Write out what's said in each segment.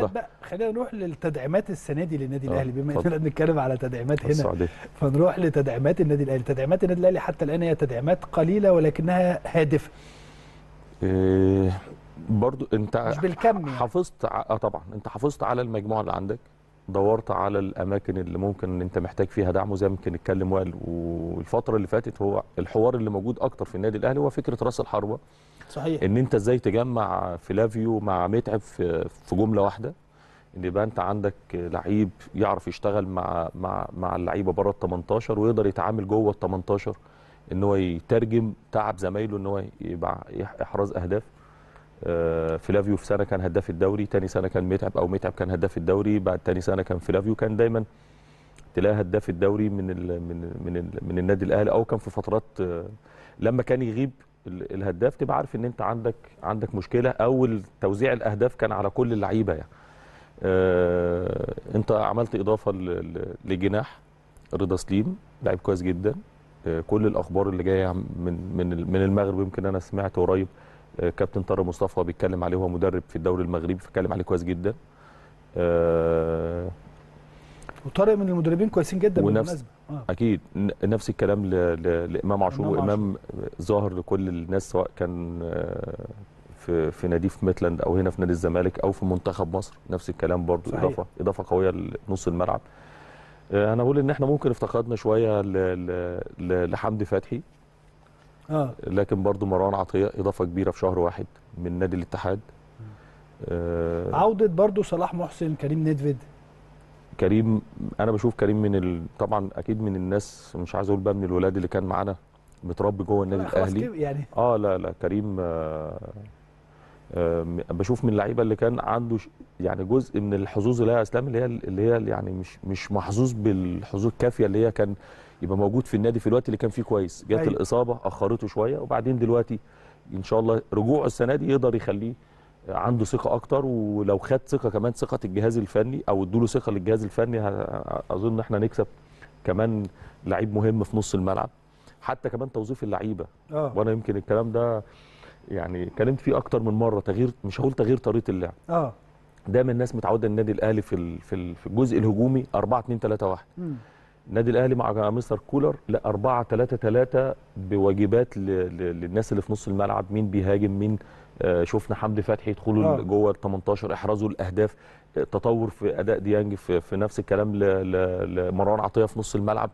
بقى خلينا نروح للتدعيمات السنة دي للنادي آه، الاهلي بما اتفضل. اننا بنتكلم على تدعيمات هنا. السعوديه فنروح لتدعيمات النادي الأهلي. تدعيمات النادي الأهلي حتى الآن هي تدعيمات قليلة ولكنها هادفة. إيه برضو أنت مش بالكم يعني. حافظت ع- آه طبعا. أنت حافظت على المجموعة اللي عندك. دورت على الأماكن اللي ممكن أنت محتاج فيها دعم. وزي ما وائل والفترة اللي فاتت هو الحوار اللي موجود أكتر في النادي الأهلي هو فكرة راس الحربة. صحيح. إن أنت إزاي تجمع فلافيو مع متعب في جملة واحدة إن يبقى أنت عندك لعيب يعرف يشتغل مع مع مع اللعيبة بره ال 18 ويقدر يتعامل جوه ال 18 إن هو يترجم تعب زمايله إن هو يبقى إحراز أهداف. آه، فلافيو في سنة كان هداف الدوري تاني سنة كان متعب أو متعب كان هداف الدوري بعد تاني سنة كان فلافيو كان دايما تلاقي هداف الدوري من ال من من ال من النادي الأهلي أو كان في فترات آه، لما كان يغيب الهداف تبقى عارف ان انت عندك عندك مشكلة. أو توزيع الأهداف كان على كل اللعيبة يعني. آه، انت عملت إضافة لجناح رضا سليم لعيب كويس جدا. آه، كل الأخبار اللي جاية من من من المغرب يمكن أنا سمعت قريب. آه، كابتن طارق مصطفى بيتكلم عليه هو مدرب في الدوري المغربي فاتكلم عليه كويس جدا. وطارق من المدربين كويسين جدا ونفس- بالمناسبه آه. أكيد. نفس الكلام ل- ل- لإمام عاشور. وإمام ظاهر لكل الناس سواء كان آه، في في نادي في ميتلاند أو هنا في نادي الزمالك أو في منتخب مصر. نفس الكلام برضو. صحيح. إضافة إضافة قوية لنص الملعب. آه، أنا بقول إن إحنا ممكن افتقدنا شوية ل- ل- لحمدي فتحي. آه. لكن برضو مروان عطية إضافة كبيرة في شهر واحد من نادي الاتحاد. آه، عودة برضو صلاح محسن كريم ندفيد كريم أنا بشوف كريم من ال... طبعا أكيد من الناس مش عايز أقول بقى من الولاد اللي كان معانا متربي جوه النادي الأهلي. يعني. آه لا لا كريم آه آه بشوف من اللعيبة اللي كان عنده ش- يعني جزء من الحظوظ اللي هي أسلام اللي هي اللي هي يعني مش مش محظوظ بالحظوظ الكافية اللي هي كان يبقى موجود في النادي في الوقت اللي كان فيه كويس. جت أيوة. الإصابة أخرته شوية وبعدين دلوقتي إن شاء الله رجوعه السنة دي يقدر يخليه عنده ثقة أكتر ولو خد ثقة كمان ثقة الجهاز الفني أو ادوا له ثقة للجهاز الفني أظن إحنا نكسب كمان لعيب مهم في نص الملعب. حتى كمان توظيف اللعيبة. آه. وأنا يمكن الكلام ده يعني اتكلمت فيه أكتر من مرة تغيير مش هقول تغيير طريقة اللعب. آه. دايما الناس متعودة النادي الأهلي في في ال- في الجزء الهجومي 4 2 3 1 مم. النادي الأهلي مع مستر كولر لا 4 3 3 بواجبات للناس اللي في نص الملعب مين بيهاجم مين آه، شفنا حمدي فتحي يدخلوا آه. آه. جوه ال 18 احرازوا الاهداف آه، تطور في أداء ديانج في, في نفس الكلام لمروان عطية في نص الملعب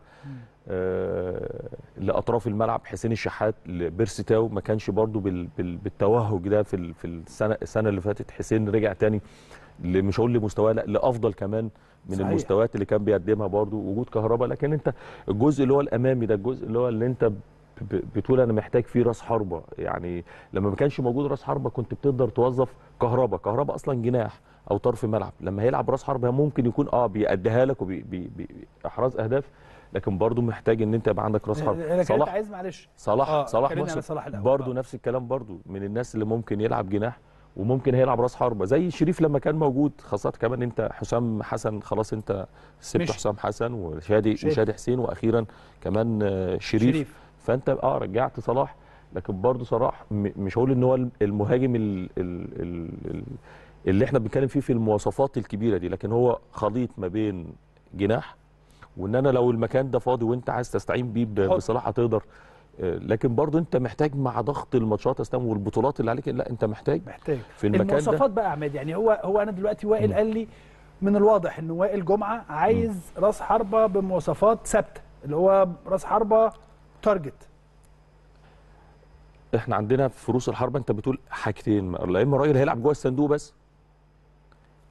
آه، لأطراف الملعب حسين الشحات لبيرسي تاو ما كانش بال- بالتوهج ده في ال- في السنة السنة اللي فاتت حسين رجع تاني مش هقول لمستواه لا لأفضل كمان من صحيح. المستويات اللي كان بيقدمها برضو وجود كهرباء لكن أنت الجزء اللي هو الأمامي ده الجزء اللي هو اللي أنت بتقول أنا محتاج فيه راس حربة يعني لما ما كانش موجود راس حربة كنت بتقدر توظف كهرباء كهرباء أصلا جناح أو طرف ملعب لما هيلعب راس حربة ممكن يكون آه بيأديها لك وباحراز أهداف لكن برضو محتاج إن أنت يبقى عندك راس انت صلاح عايز معلش صلاح آه، صلاح محسن صلاح. برضه آه. نفس الكلام برضه من الناس اللي ممكن يلعب جناح وممكن هيلعب راس حربة زي شريف لما كان موجود خاصة كمان أنت حسام حسن خلاص أنت سبت. حسام حسن وشادي شادي. وشادي حسين وأخيرا كمان شريف, شريف. فانت آه رجعت صلاح لكن برضه صلاح مش هقول إن هو المهاجم ال ال ال ال اللي إحنا بنتكلم فيه في المواصفات الكبيرة دي لكن هو خليط ما بين جناح وإن أنا لو المكان ده فاضي وإنت عايز تستعين بيه. بصلاح هتقدر آه، لكن برضه إنت محتاج مع ضغط الماتشات يا اسلام والبطولات اللي عليك لا إنت محتاج محتاج في المكان ده المواصفات بقى يا عماد يعني هو هو أنا دلوقتي وائل. قال لي من الواضح إن وائل جمعة عايز راس حربة بمواصفات ثابتة اللي هو راس حربة target إحنا عندنا في رؤوس الحربه انت بتقول حاجتين لا اما راجل هيلعب جوه الصندوق بس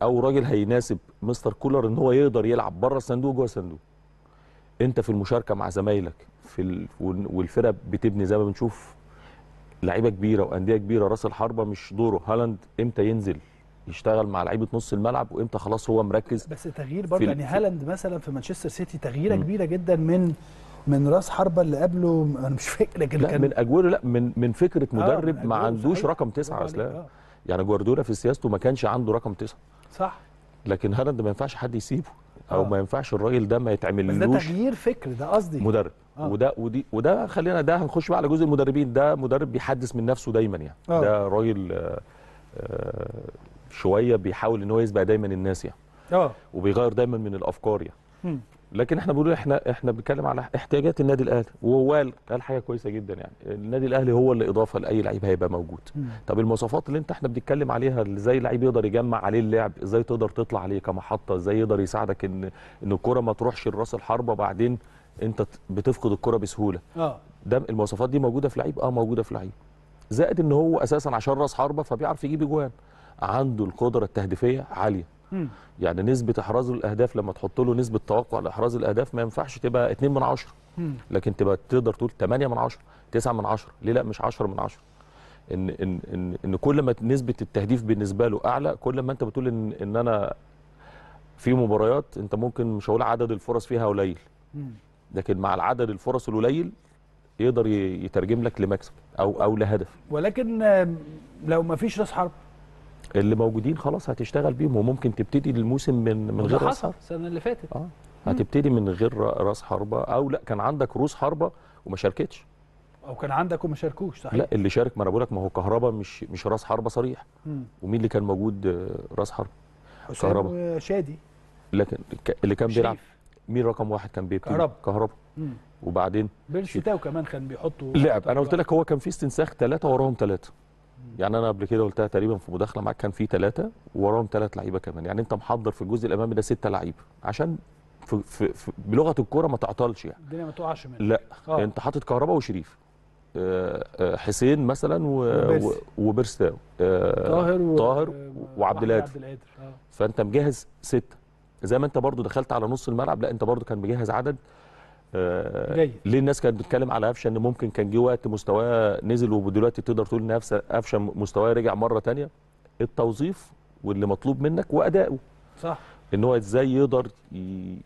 أو راجل هيناسب مستر كولر ان هو يقدر يلعب بره الصندوق جوه الصندوق. انت في المشاركة مع زمايلك في ال... وال- والفرق بتبني زي ما بنشوف لعيبة كبيرة وأندية كبيرة راس الحربة مش دوره. هالاند إمتى ينزل يشتغل مع لعيبة نص الملعب وامتى خلاص هو مركز بس تغيير برضه يعني هالاند مثلا في مانشستر سيتي تغييرة. كبيرة جدا من من راس حربة اللي قبله أنا مش فاكر لكن لا كان من اجويرو لا من من فكرة آه، مدرب من ما عندوش صحيح. رقم تسعة أصلا آه. يعني جوارديولا في سياسته ما كانش عنده رقم تسعة صح لكن هالاند ما ينفعش حد يسيبه أو آه. ما ينفعش الراجل ده ما بس ده يتعملوش تغيير فكر ده قصدي مدرب آه. وده ودي وده خلينا ده هنخش بقى على جزء المدربين ده مدرب بيحدث من نفسه دايما يعني آه. ده راجل آه، آه، شوية بيحاول إن هو يسبق دايما الناس يعني آه وبيغير دايما من الأفكار يعني مم. لكن إحنا بنقول إحنا إحنا بنتكلم على احتياجات النادي الأهلي. وهو قال حاجة كويسة جدا يعني. النادي الأهلي هو اللي إضافة لأي لعيب هيبقى موجود. مم. طب المواصفات اللي انت إحنا بنتكلم عليها إزاي لعيب يقدر يجمع عليه اللعب إزاي تقدر تطلع عليه كمحطة إزاي يقدر يساعدك ان ان الكرة ما تروحش لرأس الحربة بعدين انت بتفقد الكرة بسهولة. آه. ده المواصفات دي موجودة في لعيب؟ آه موجودة في لعيب. زائد ان هو أساسا عشان رأس حربة فبيعرف يجيب أجوان. عنده القدرة التهديفية عالية. يعني نسبة إحراز الأهداف لما تحط له نسبة توقع لإحراز الأهداف ما ينفعش تبقى 2 من 10 مم. لكن تبقى تقدر تقول 8 من 10 9 من 10 ليه لأ؟ مش 10 من 10 إن إن إن, إن كل ما نسبة التهديف بالنسبة له أعلى كل ما أنت بتقول إن إن أنا في مباريات أنت ممكن مش هقول عدد الفرص فيها قليل. لكن مع العدد الفرص القليل يقدر يترجم لك لمكسب أو أو لهدف. ولكن لو ما فيش راس حرب اللي موجودين خلاص هتشتغل بيهم وممكن تبتدي الموسم من من غير رأس حربة. السنة اللي فاتت آه هتبتدي من غير رأ- رأس حربة أو لا كان عندك روس حربة وما شاركتش أو كان عندك وما شاركوش صحيح لا اللي شارك ما أنا بقول لك ما هو كهربا مش مش رأس حربة صريح مم. ومين اللي كان موجود آه، رأس حربة كهربا. وشادي لكن اللي كان بيلعب. مين رقم واحد كان بيبتدي كهربا. كهربا. وبعدين بيرسي تاو كمان كان بيحطوا لعب أنا قلت لك هو كان في استنساخ ثلاثة وراهم ثلاثة يعني أنا قبل كده قلتها تقريبا في مداخلة معاك كان في ثلاثة وراهم ثلاث لعيبة كمان. يعني أنت محضر في الجزء الأمامي ده ستة لعيبه عشان في في في بلغة الكورة ما تعطلش يعني. الدنيا ما تقعش منه لا آه. أنت حاطط كهربا وشريف آه، آه، حسين مثلا و- وبيرسي. و- وبيرستاو آه، طاهر و... طاهر وعبد القادر. فأنت مجهز ستة. زي ما أنت برضو دخلت على نص الملعب لا أنت برضو كان مجهز عدد جيد. ليه الناس كانت بتتكلم على قفشه إن ممكن كان جه وقت مستواه نزل ودلوقتي تقدر تقول إن قفشه مستواه رجع مرة تانية. التوظيف واللي مطلوب منك وادائه صح. إن هو إزاي يقدر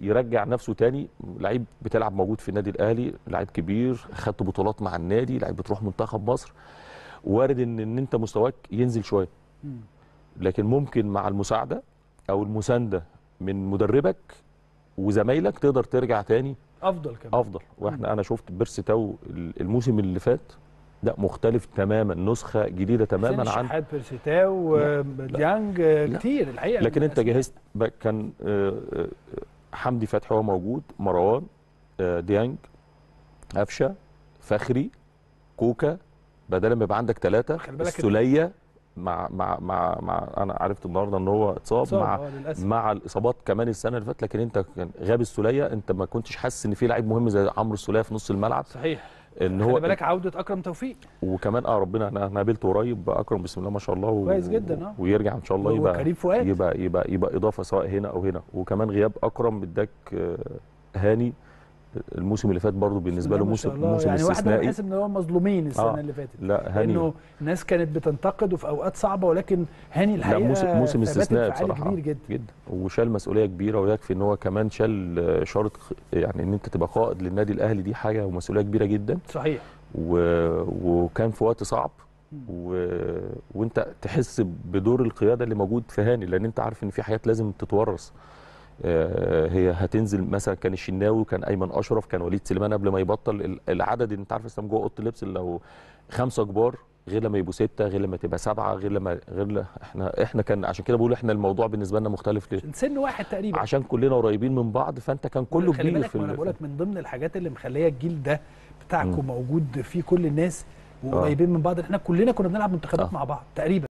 يرجع نفسه تاني. لعيب بتلعب موجود في النادي الأهلي لعيب كبير خدت بطولات مع النادي لعيب بتروح منتخب مصر. وارد ان إن أنت مستواك ينزل شوية. لكن ممكن مع المساعدة أو المساندة من مدربك وزمايلك تقدر ترجع تاني أفضل كمان أفضل وإحنا أنا شفت بيرسي تاو الموسم اللي فات لا مختلف تماما نسخة جديدة تماما عن الشحات بيرسي تاو لا. ديانج آه،. كتير الحقيقة لكن أنت. جهزت كان آه، آه، حمدي فتحي هو موجود مروان آه، ديانج قفشة فخري كوكا بدل ما يبقى عندك ثلاثة السولية مع مع مع مع أنا عرفت النهارده إن هو اتصاب مع آه، مع الإصابات كمان السنة اللي فاتت لكن أنت كان غاب السولية أنت ما كنتش حاسس إن في لعيب مهم زي عمرو السولية في نص الملعب. صحيح. إن خلي هو بالك عودة أكرم توفيق. وكمان آه ربنا أنا قابلته قريب أكرم بسم الله ما شاء الله. كويس جدا، آه. ويرجع إن شاء الله يبقى وكريم فؤاد. يبقى يبقى يبقى إضافة سواء هنا أو هنا. وكمان غياب أكرم اداك آه، هاني. الموسم اللي فات برضه بالنسبة له موسم. موسم يعني واحد من استثنائي. الناس إن هو مظلومين السنة آه. اللي فاتت. لا هاني. لأنه الناس كانت بتنتقده في أوقات صعبة ولكن هاني لا الحقيقة موسم موسم ثبات استثنائي بصراحة. كبير جدا. جدا. وشال مسؤولية كبيرة ويكفي إن هو كمان شال آه، خ- يعني إن أنت تبقى قائد للنادي الأهلي. دي حاجة ومسؤولية كبيرة جدا. صحيح. و... وكان في وقت صعب. و... وأنت تحس بدور القيادة اللي موجود في هاني لأن أنت عارف إن في حاجات لازم تتورث. آه، هي هتنزل مثلا كان الشناوي كان أيمن أشرف كان وليد سليمان قبل ما يبطل ال- العدد اللي أنت عارف إسلام جوه أوضة اللبس لو خمسة كبار غير لما يبقوا ستة غير لما تبقى سبعة غير لما غير ل... إحنا إحنا كان عشان كده بقول إحنا الموضوع بالنسبة لنا مختلف ليه؟ سن واحد تقريبا عشان كلنا قريبين من بعض فأنت كان كله خلي كبير بالك في أنا بقول لك من ضمن الحاجات اللي مخلية الجيل ده بتاعكم. موجود فيه كل الناس وقريبين من بعض إحنا كلنا كنا بنلعب منتخبات آه. مع بعض تقريبا